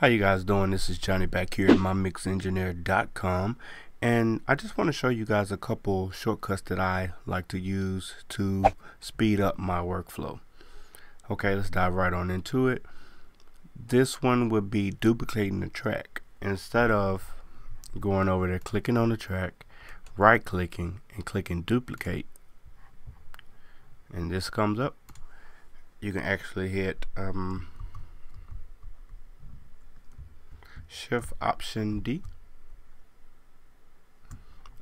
How you guys doing? This is Johnny back here at mymixengineer.com and I just want to show you guys a couple shortcuts that I like to use to speed up my workflow. Okay, let's dive right on into it. This one would be duplicating the track. Instead of going over there, clicking on the track, right clicking and clicking duplicate and this comes up you can actually hit um, shift option D.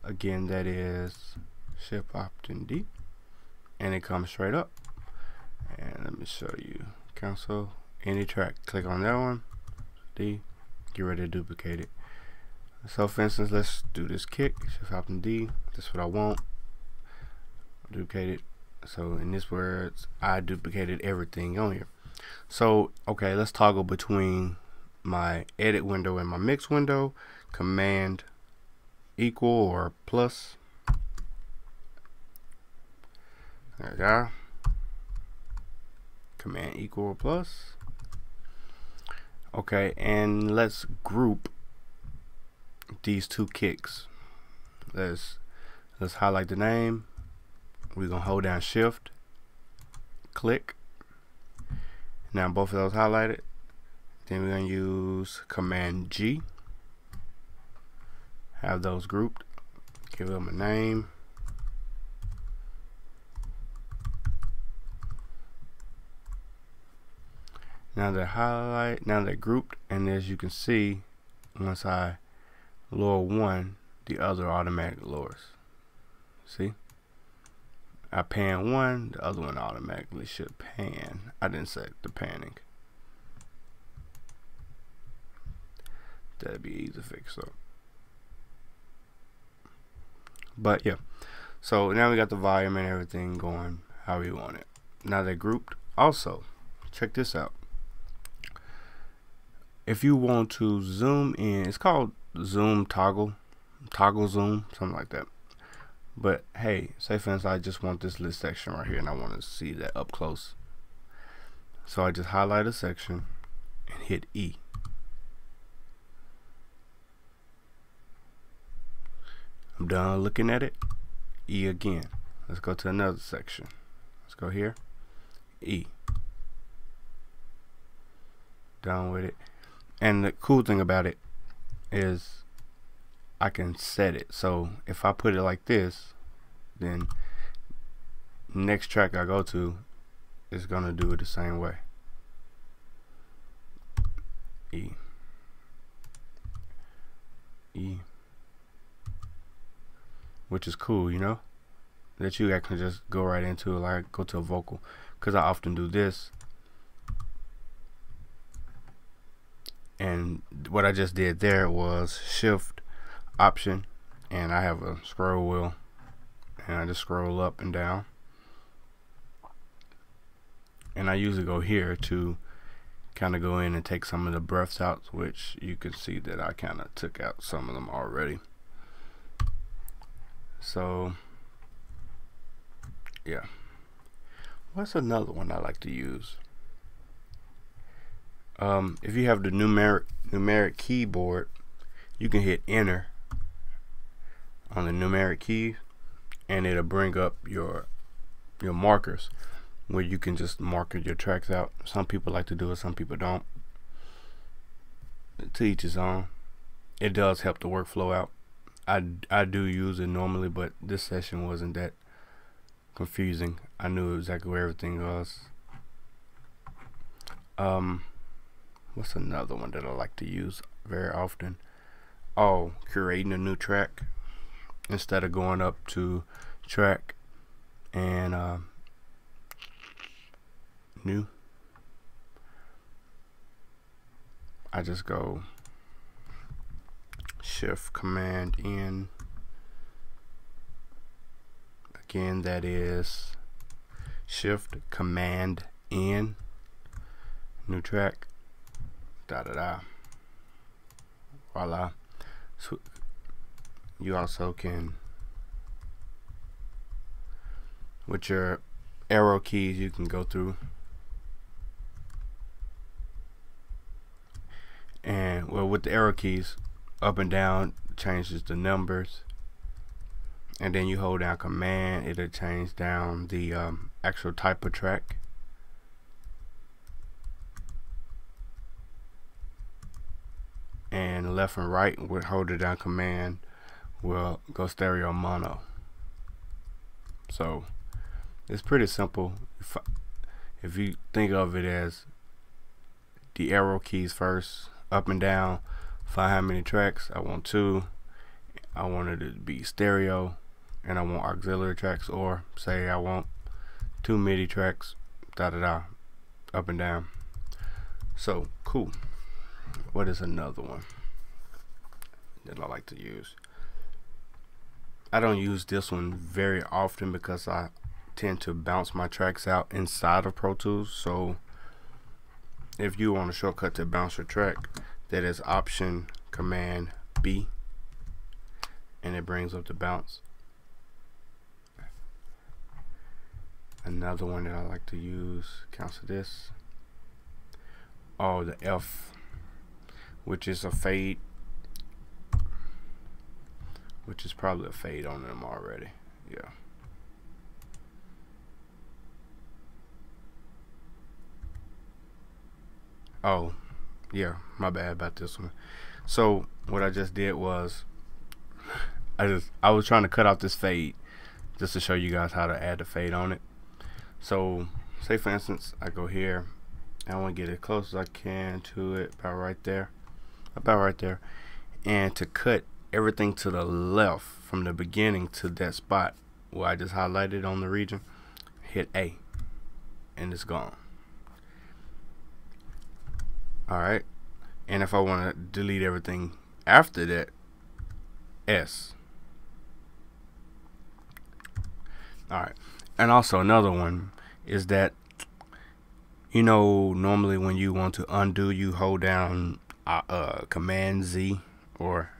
Again that is shift option D. And it comes straight up. And let me show you. Cancel any track. Click on that one. D. Get ready to duplicate it. So for instance let's do this kick. Shift option D. That's what I want. Duplicate it. So in this words I duplicated everything on here. So okay let's toggle between my edit window and my mix window command equal or plus. There we go. Command equal or plus. Okay and let's group these two kicks. Let's let's highlight the name. We're gonna hold down shift click. Now both of those highlighted then we're going to use Command G. Have those grouped. Give them a name. Now they're highlight, now they're grouped, and as you can see, once I lower one, the other automatically lowers. See? I pan one, the other one automatically should pan. I didn't set the panning. That'd be easy to fix so but yeah. So now we got the volume and everything going how we want it. Now they're grouped. Also check this out. If you want to zoom in it's called zoom toggle toggle zoom something like that. But hey say for instance I just want this list section right here and I want to see that up close. So I just highlight a section and hit E I'm done looking at it. E again. Let's go to another section. Let's go here. E. Done with it. And the cool thing about it is I can set it. So if I put it like this, then next track I go to is going to do it the same way. E. E which is cool, you know, that you can just go right into it, like go to a vocal, because I often do this. And what I just did there was shift option, and I have a scroll wheel, and I just scroll up and down. And I usually go here to kind of go in and take some of the breaths out, which you can see that I kind of took out some of them already so yeah. What's another one I like to use? Um, if you have the numeric numeric keyboard you can hit enter on the numeric key and it'll bring up your your markers where you can just mark your tracks out. Some people like to do it some people don't. To each his own it does help the workflow out I, I do use it normally, but this session wasn't that confusing. I knew exactly where everything was. Um, what's another one that I like to use very often? Oh, creating a new track instead of going up to track and uh, new. I just go shift command N. Again that is shift command N. New track. Da da da. Voila. So you also can with your arrow keys you can go through and well with the arrow keys up and down changes the numbers and then you hold down command it'll change down the um, actual type of track. And left and right with hold it down command will go stereo mono. So it's pretty simple. If, if you think of it as the arrow keys first up and down find how many tracks I want two. I want it to be stereo and I want auxiliary tracks or say I want two MIDI tracks da da da up and down. So cool. What is another one that I like to use? I don't use this one very often because I tend to bounce my tracks out inside of Pro Tools. So if you want a shortcut to bounce your track that is option command B. And it brings up the bounce. Another one that I like to use cancel this. Oh the F which is a fade. Which is probably a fade on them already. Yeah. Oh yeah my bad about this one. So what I just did was I just I was trying to cut off this fade just to show you guys how to add the fade on it. So say for instance I go here I want to get as close as I can to it about right there about right there. And to cut everything to the left from the beginning to that spot where I just highlighted on the region hit A and it's gone alright and if I want to delete everything after that S. Alright and also another one is that you know normally when you want to undo you hold down uh, uh, command Z or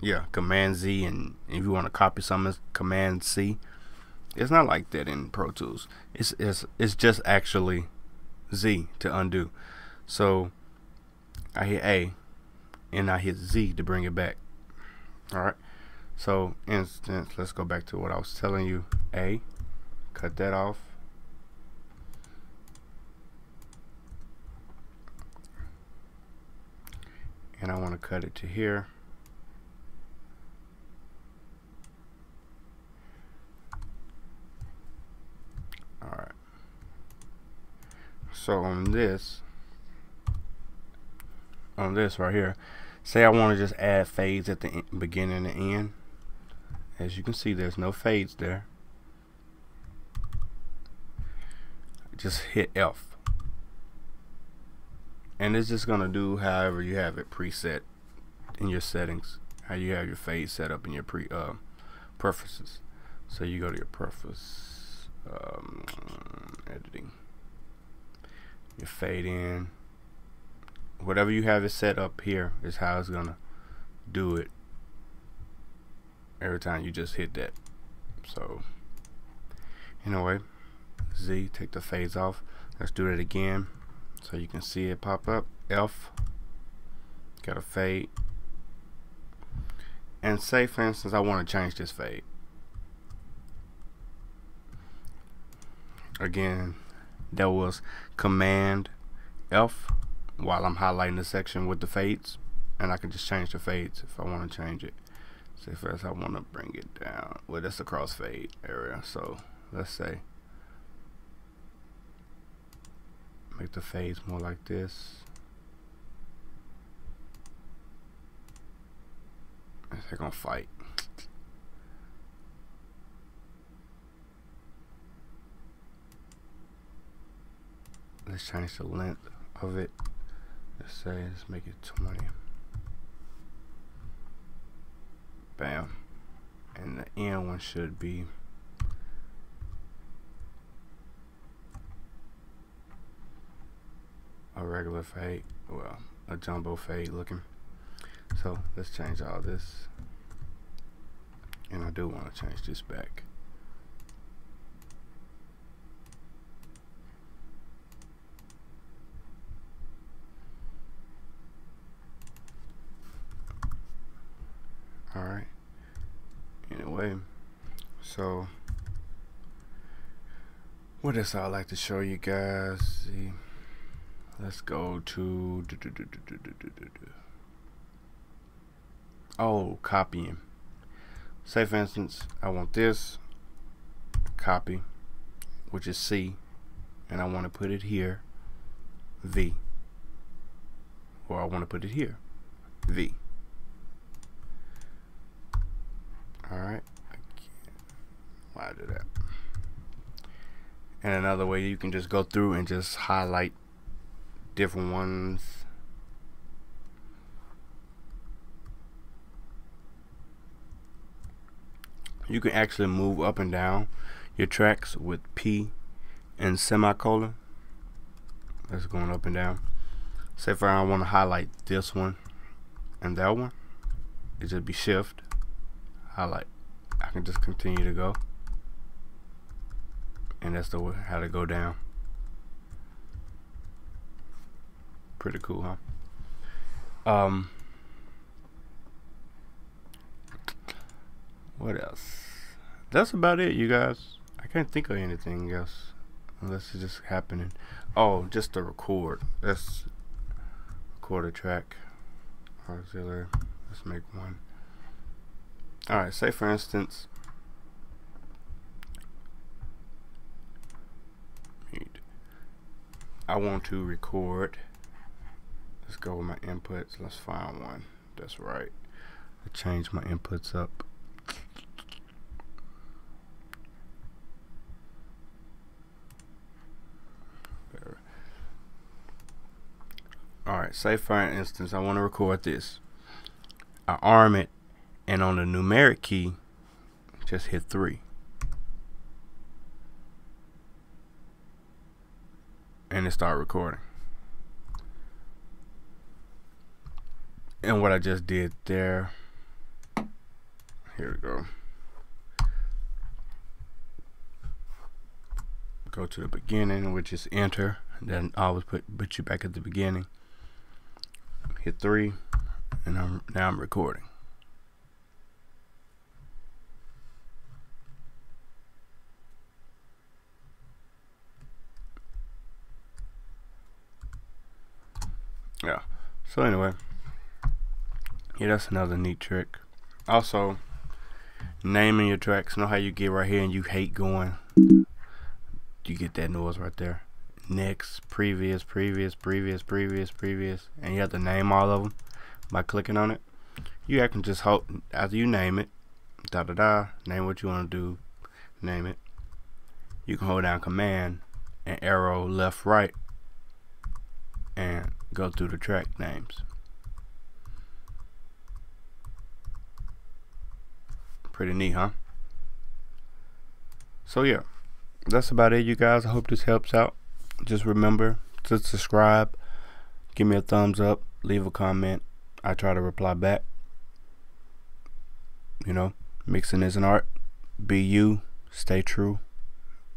yeah command Z. And if you want to copy something command C. It's not like that in Pro Tools. It's, it's, it's just actually Z to undo. So I hit A and I hit Z to bring it back. Alright? So instance let's go back to what I was telling you. A cut that off. And I want to cut it to here. Alright. So on this on this right here. Say I want to just add fades at the beginning and the end. As you can see there's no fades there. Just hit F. And it's just gonna do however you have it preset in your settings how you have your fade set up in your pre uh, preferences. So you go to your preference um, editing. You fade in whatever you have it set up here is how it's gonna do it every time you just hit that. So anyway Z take the fades off. Let's do it again so you can see it pop up. F got a fade. And say for instance I want to change this fade. Again that was command F while I'm highlighting the section with the fades and I can just change the fades if I want to change it. Say first I want to bring it down. Well that's a crossfade area so let's say make the fades more like this. They're gonna fight. Let's change the length of it let's say let's make it 20 bam. And the end one should be a regular fade well a jumbo fade looking. So let's change all this. And I do want to change this back alright. Anyway so what else I like to show you guys? See let's go to do, do, do, oh copying. Say for instance I want this copy which is C and I want to put it here V. Or I want to put it here V. Why do that? And another way you can just go through and just highlight different ones. You can actually move up and down your tracks with P and semicolon. That's going up and down. Say if I want to highlight this one and that one, it just be shift highlight. I can just continue to go. And that's the way how to go down. Pretty cool, huh? Um What else? That's about it, you guys. I can't think of anything else unless it's just happening. Oh, just to record. Let's record a track. Auxiliary. Let's make one. Alright, say for instance, I want to record. Let's go with my inputs. Let's find one. That's right. I change my inputs up. Alright, say for instance, I want to record this. I arm it and on the numeric key just hit 3 and it start recording. And what I just did there here we go. Go to the beginning which is enter then I always put put you back at the beginning. Hit 3 and I'm now I'm recording yeah so anyway. Yeah that's another neat trick. Also naming your tracks know how you get right here and you hate going. You get that noise right there. Next previous previous previous previous previous and you have to name all of them by clicking on it. You can just hold after you name it da da da name what you want to do name it. You can hold down command and arrow left right and go through the track names. Pretty neat, huh? So yeah, that's about it, you guys. I hope this helps out. Just remember to subscribe, give me a thumbs up, leave a comment. I try to reply back. You know, mixing is an art. Be you, stay true.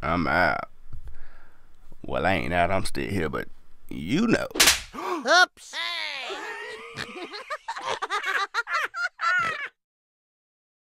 I'm out. Well, I ain't out. I'm still here, but you know. Oops. Hey.